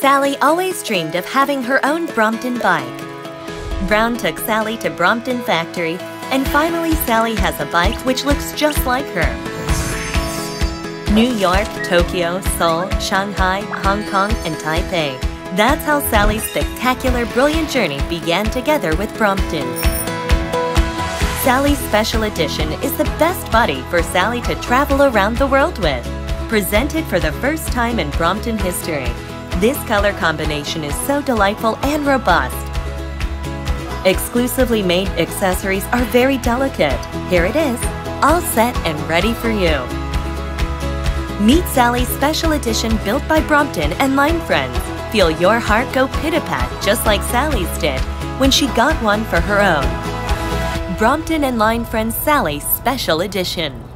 Sally always dreamed of having her own Brompton bike. Brown took Sally to Brompton factory, and finally Sally has a bike which looks just like her. New York, Tokyo, Seoul, Shanghai, Hong Kong, and Taipei. That's how Sally's spectacular, brilliant journey began together with Brompton. Sally's Special Edition is the best body for Sally to travel around the world with. Presented for the first time in Brompton history, this color combination is so delightful and robust. Exclusively made accessories are very delicate. Here it is, all set and ready for you. Meet Sally's special edition built by Brompton and Line Friends. Feel your heart go pit-a-pat just like Sally's did when she got one for her own. Brompton and Line Friends Sally's special edition.